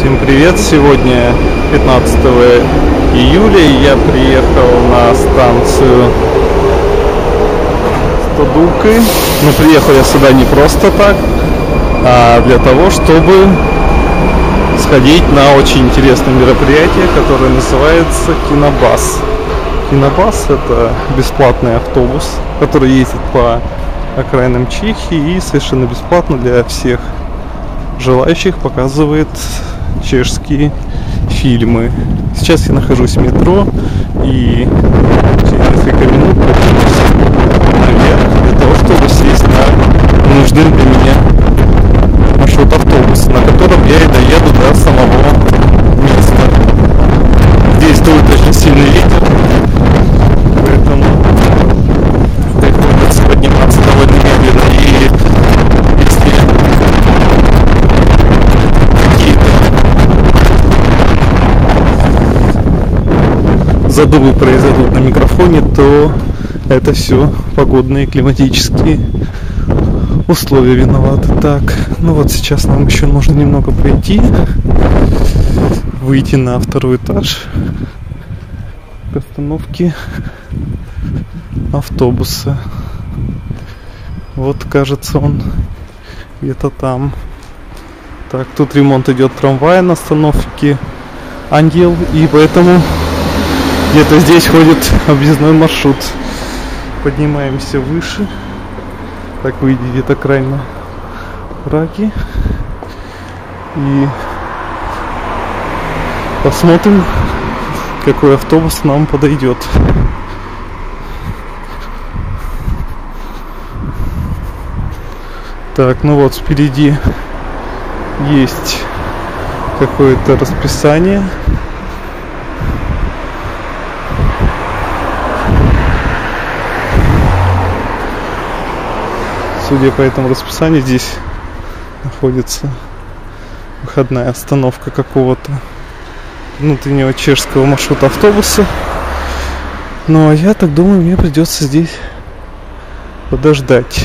Всем привет! Сегодня 15 июля я приехал на станцию Стадукой. Но приехал я сюда не просто так, а для того, чтобы сходить на очень интересное мероприятие, которое называется Кинобас. Кинобас это бесплатный автобус, который ездит по окраинам Чехии и совершенно бесплатно для всех желающих показывает чешские фильмы. Сейчас я нахожусь в метро и через несколько минут поднимусь наверх для того, чтобы сесть на нужный для меня маршрут автобуса, на котором я и доеду до самого задумы произойдут на микрофоне, то это все погодные климатические условия виноваты. Так, ну вот сейчас нам еще нужно немного пройти, выйти на второй этаж к остановке автобуса. Вот, кажется, он где-то там. Так, тут ремонт идет трамвая на остановке Ангел, и поэтому где-то здесь ходит объездной маршрут. Поднимаемся выше. Так выглядит окраина Праги. И посмотрим, какой автобус нам подойдет. Так, ну вот впереди есть какое-то расписание. Судя по этому расписанию, здесь находится выходная остановка какого-то внутреннего чешского маршрута автобуса. Ну а я так думаю, мне придется здесь подождать.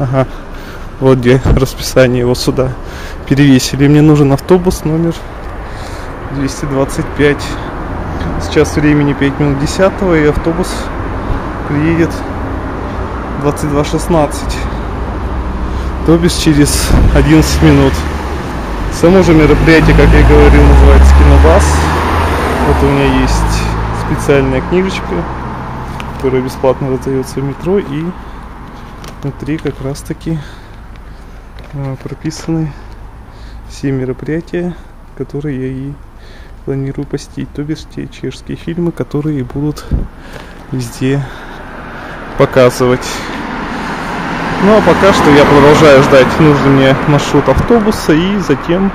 Ага, вот где расписание его сюда перевесили. Мне нужен автобус номер 225. Сейчас времени 5 минут 10 и автобус приедет 22.16. То бишь через 11 минут. Само же мероприятие, как я говорил, называется Кинобас. Вот у меня есть специальная книжечка, которая бесплатно раздается в метро и внутри как раз таки э, прописаны все мероприятия, которые я и планирую посетить, то бишь те чешские фильмы, которые будут везде показывать. Ну а пока что я продолжаю ждать нужный мне маршрут автобуса и затем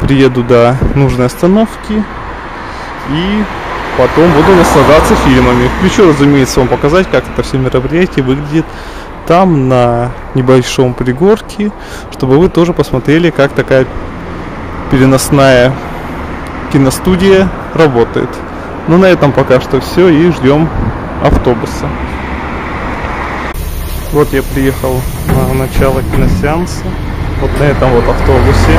приеду до нужной остановки и потом буду наслаждаться фильмами. Включу, разумеется, вам показать, как это все мероприятие выглядит там на небольшом пригорке, чтобы вы тоже посмотрели, как такая переносная киностудия работает. Ну на этом пока что все и ждем автобуса. Вот я приехал на начало киносеанса. Вот на этом вот автобусе.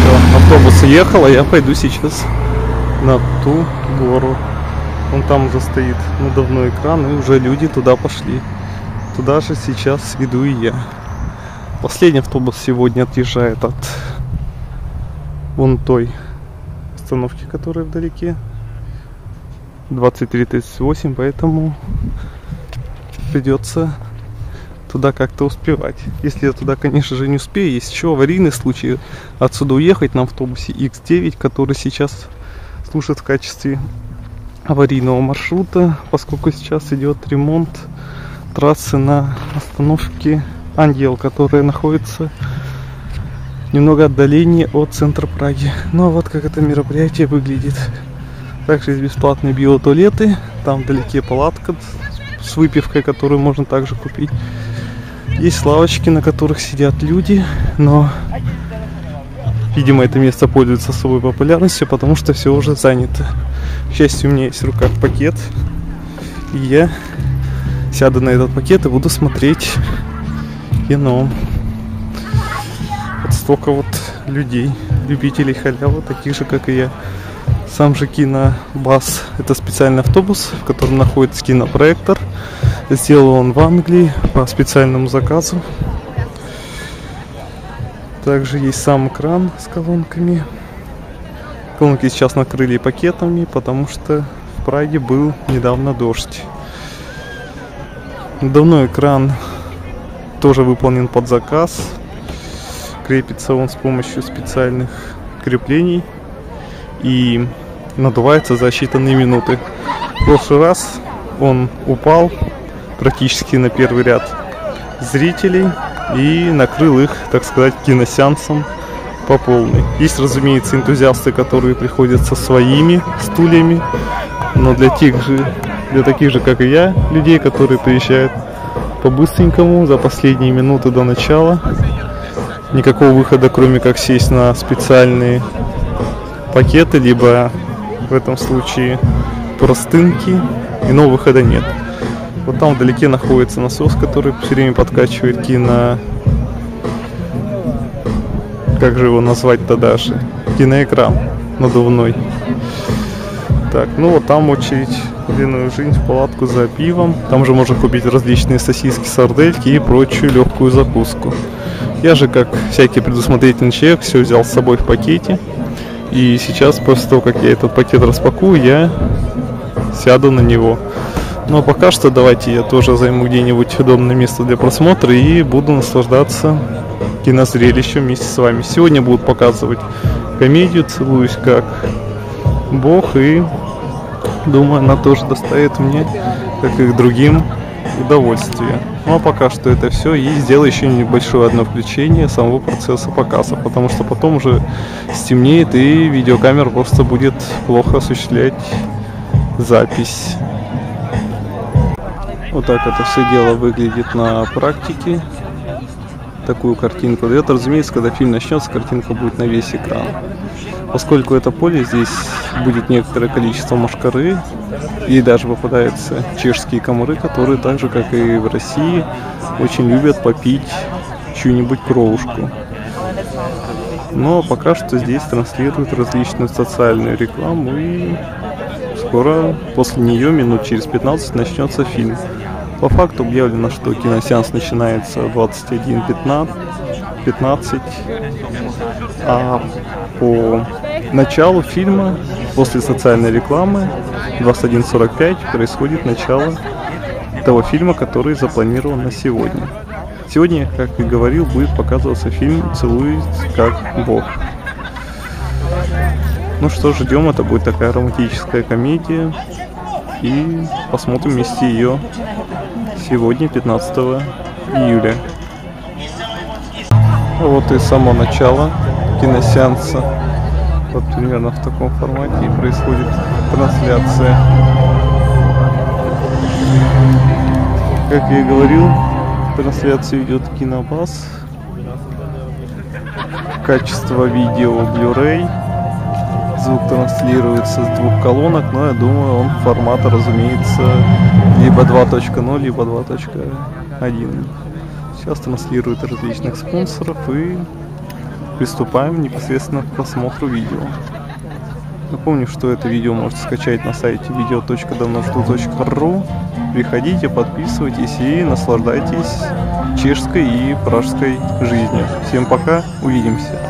Все, автобус ехал, а я пойду сейчас на ту гору. Вон там уже стоит надувной экран, и уже люди туда пошли. Туда же сейчас иду и я. Последний автобус сегодня отъезжает от вон той остановки, которая вдалеке. 23.38, поэтому придется туда как-то успевать. Если я туда, конечно же, не успею, есть еще аварийный случай отсюда уехать на автобусе X9, который сейчас служит в качестве аварийного маршрута, поскольку сейчас идет ремонт трассы на остановке Ангел, которая находится немного отдалении от центра Праги. Ну а вот как это мероприятие выглядит. Также есть бесплатные биотуалеты, там вдалеке палатка с выпивкой, которую можно также купить. Есть лавочки, на которых сидят люди, но, видимо, это место пользуется особой популярностью, потому что все уже занято. К счастью, у меня есть в руках пакет, и я сяду на этот пакет и буду смотреть кино. Вот столько вот людей, любителей халявы, таких же, как и я. Сам же кинобас – это специальный автобус, в котором находится кинопроектор. Сделал он в Англии по специальному заказу. Также есть сам экран с колонками. Колонки сейчас накрыли пакетами, потому что в Праге был недавно дождь. Давно экран тоже выполнен под заказ. Крепится он с помощью специальных креплений и надувается за считанные минуты. В прошлый раз он упал практически на первый ряд зрителей и накрыл их, так сказать, киносеансом по полной. Есть, разумеется, энтузиасты, которые приходят со своими стульями, но для тех же, для таких же, как и я, людей, которые приезжают по-быстренькому за последние минуты до начала, никакого выхода, кроме как сесть на специальные пакеты, либо в этом случае простынки, иного выхода нет. Вот там вдалеке находится насос, который все время подкачивает кино... Как же его назвать-то даже? Киноэкран надувной. Так, ну вот там очередь длинную жизнь в палатку за пивом. Там же можно купить различные сосиски, сардельки и прочую легкую закуску. Я же, как всякий предусмотрительный человек, все взял с собой в пакете. И сейчас, после того, как я этот пакет распакую, я сяду на него. Но пока что давайте я тоже займу где-нибудь удобное место для просмотра и буду наслаждаться кинозрелищем вместе с вами. Сегодня будут показывать комедию «Целуюсь как Бог» и думаю, она тоже доставит мне, как и другим, удовольствие. Ну а пока что это все. И сделаю еще небольшое одно включение самого процесса показа, потому что потом уже стемнеет и видеокамера просто будет плохо осуществлять запись. Вот так это все дело выглядит на практике. Такую картинку дает. Разумеется, когда фильм начнется, картинка будет на весь экран. Поскольку это поле, здесь будет некоторое количество машкары, и даже попадаются чешские комары, которые так же, как и в России, очень любят попить чью-нибудь кровушку. Но пока что здесь транслируют различную социальную рекламу, и скоро после нее, минут через 15, начнется фильм. По факту объявлено, что киносеанс начинается 21.15, 15, а по началу фильма, после социальной рекламы, 21.45 происходит начало того фильма, который запланирован на сегодня. Сегодня, как и говорил, будет показываться фильм «Целует как Бог». Ну что, ждем, это будет такая романтическая комедия. И посмотрим вместе ее сегодня, 15 июля. Вот и само начало киносеанса. Вот примерно в таком формате и происходит трансляция. Как я и говорил, трансляцию идет Кинобас. Качество видео Blu-ray. Звук транслируется с двух колонок, но я думаю, он формата, разумеется, либо 2.0, либо 2.1. Сейчас транслируют различных спонсоров и приступаем непосредственно к просмотру видео. Напомню, что это видео можете скачать на сайте video.давножду.ру. Приходите, подписывайтесь и наслаждайтесь чешской и пражской жизнью. Всем пока, увидимся.